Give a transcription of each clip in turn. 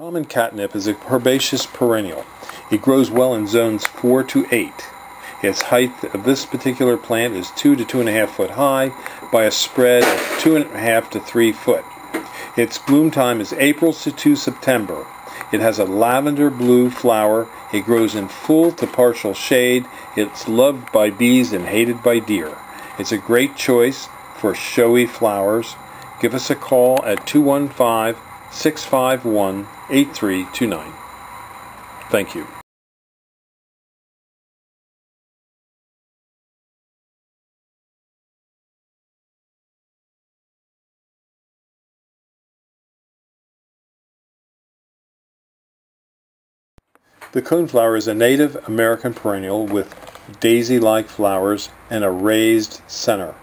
Common catnip is a herbaceous perennial. It grows well in zones 4 to 8. Its height of this particular plant is 2 to 2.5 foot high by a spread of 2.5 to 3 foot. Its bloom time is April to September. It has a lavender blue flower. It grows in full to partial shade. It's loved by bees and hated by deer. It's a great choice for showy flowers. Give us a call at 215 651 8329. Thank you. The coneflower is a native American perennial with daisy-like flowers and a raised center.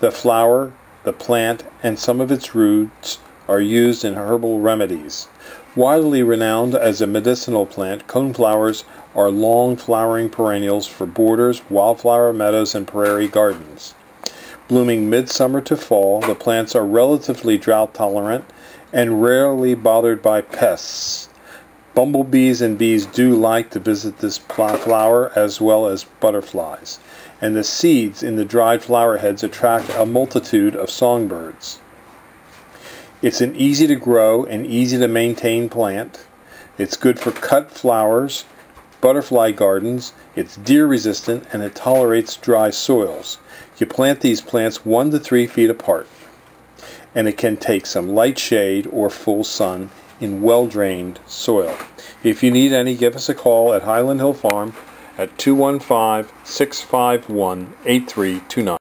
The flower, the plant, and some of its roots are used in herbal remedies. Widely renowned as a medicinal plant, coneflowers are long flowering perennials for borders, wildflower meadows, and prairie gardens. Blooming midsummer to fall, the plants are relatively drought tolerant and rarely bothered by pests. Bumblebees and bees do like to visit this flower as well as butterflies, and the seeds in the dried flower heads attract a multitude of songbirds. It's an easy to grow and easy to maintain plant. It's good for cut flowers, butterfly gardens. It's deer resistant and it tolerates dry soils. You plant these plants one to three feet apart, and it can take some light shade or full sun in well drained soil. If you need any, give us a call at Highland Hill Farm at 215 651 8329.